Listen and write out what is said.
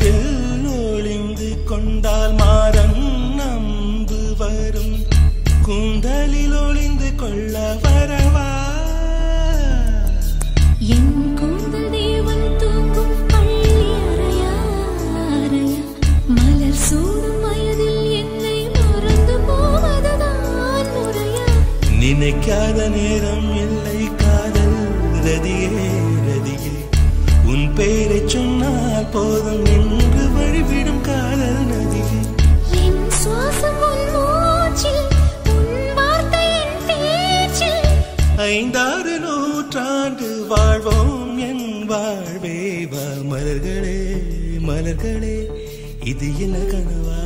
அதில் ஒளிந்து கொண்டால் மாறன் நம்பு வரும். கூந்தலில் ஒளிந்து கொள்ள வரவா? என் கூந்த தேவன் தூங்கும் பள்ளி அறையா அறையா. மலர் சூடும் வயதில் என்னை மறந்து நினைக்காத நேரம் இல்லை காதல் ரதியே ரதியே. உன் பேரை சொன்னால் போதும் ஐந்தாறு நூற்றாண்டு வாழ்வோம் என் வாழ்வே வா மலர்களே மலர்களே இது என்ன கனவா